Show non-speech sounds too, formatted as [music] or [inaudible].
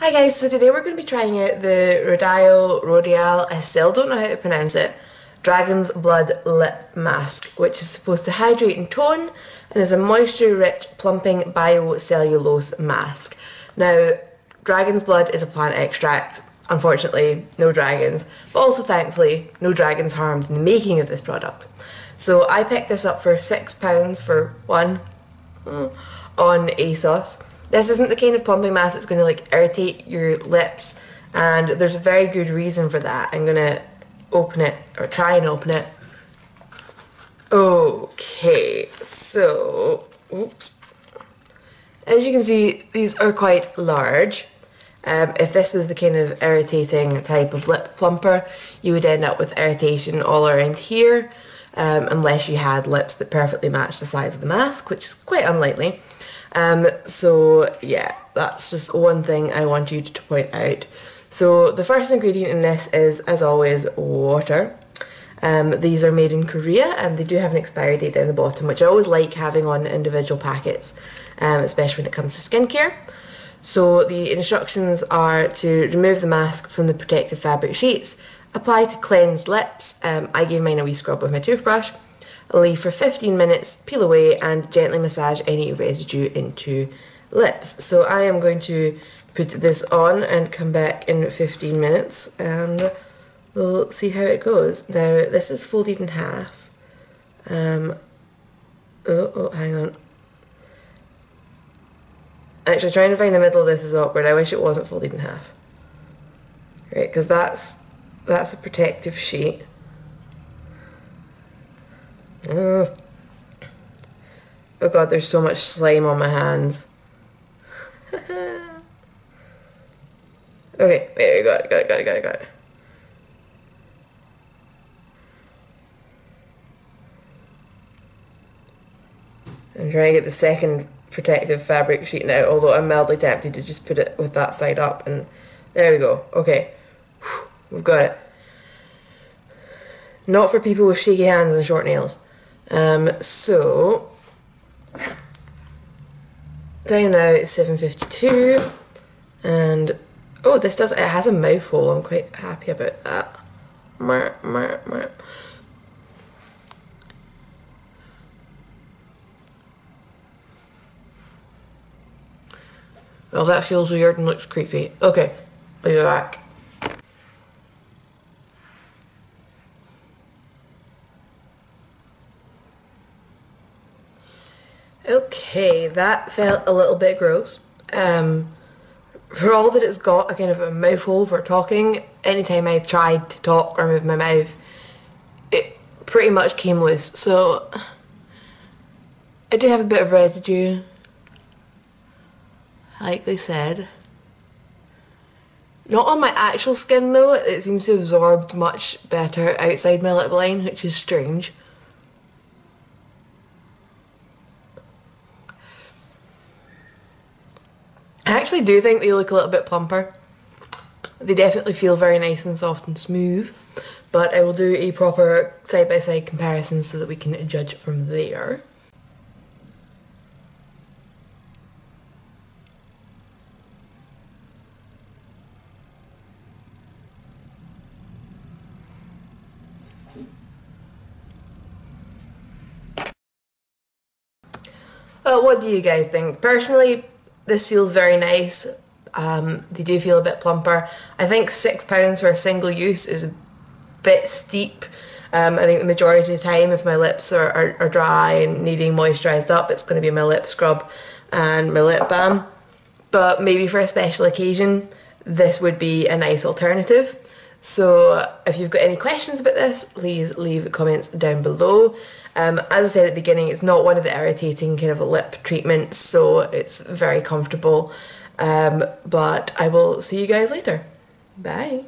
Hi guys, so today we're going to be trying out the Rodial, Rodial, I still don't know how to pronounce it, Dragon's Blood Lip Mask, which is supposed to hydrate and tone and is a moisture-rich, plumping biocellulose mask. Now, Dragon's Blood is a plant extract, unfortunately, no dragons, but also thankfully, no dragons harmed in the making of this product. So I picked this up for £6 for one mm, on ASOS. This isn't the kind of plumping mask that's going to like irritate your lips and there's a very good reason for that. I'm going to open it or try and open it. Okay, so, oops. As you can see, these are quite large. Um, if this was the kind of irritating type of lip plumper, you would end up with irritation all around here, um, unless you had lips that perfectly match the size of the mask, which is quite unlikely. Um, so yeah, that's just one thing I want you to point out. So the first ingredient in this is, as always, water. Um, these are made in Korea and they do have an expiry date down the bottom, which I always like having on individual packets, um, especially when it comes to skincare. So the instructions are to remove the mask from the protective fabric sheets, apply to cleansed lips. Um, I gave mine a wee scrub with my toothbrush leave for 15 minutes, peel away and gently massage any residue into lips. So I am going to put this on and come back in 15 minutes and we'll see how it goes. Now this is folded in half. Um, oh, oh, hang on. Actually, trying to find the middle of this is awkward. I wish it wasn't folded in half. Right, because that's that's a protective sheet. Uh, oh god, there's so much slime on my hands. [laughs] okay, there we got it, got it, got it, got it, got it. I'm trying to get the second protective fabric sheet now, although I'm mildly tempted to just put it with that side up, and there we go. Okay, we've got it. Not for people with shaky hands and short nails. Um, so, time now is 7.52 and oh this does, it has a mouth hole, I'm quite happy about that. Mer, mer, mer. Well that feels weird and looks creepy. Okay, I'll be back. Okay, that felt a little bit gross. Um, for all that it's got a kind of a mouthful for talking, anytime I tried to talk or move my mouth, it pretty much came loose. So I do have a bit of residue, like they said. Not on my actual skin though, it seems to have absorbed much better outside my lip line, which is strange. Actually do think they look a little bit plumper. They definitely feel very nice and soft and smooth, but I will do a proper side-by-side -side comparison so that we can judge from there. Well, what do you guys think? Personally, this feels very nice. Um, they do feel a bit plumper. I think £6 for a single use is a bit steep. Um, I think the majority of the time, if my lips are, are, are dry and needing moisturised up, it's going to be my lip scrub and my lip balm. But maybe for a special occasion, this would be a nice alternative. So if you've got any questions about this, please leave comments down below. Um, as I said at the beginning, it's not one of the irritating kind of lip treatments, so it's very comfortable. Um, but I will see you guys later. Bye.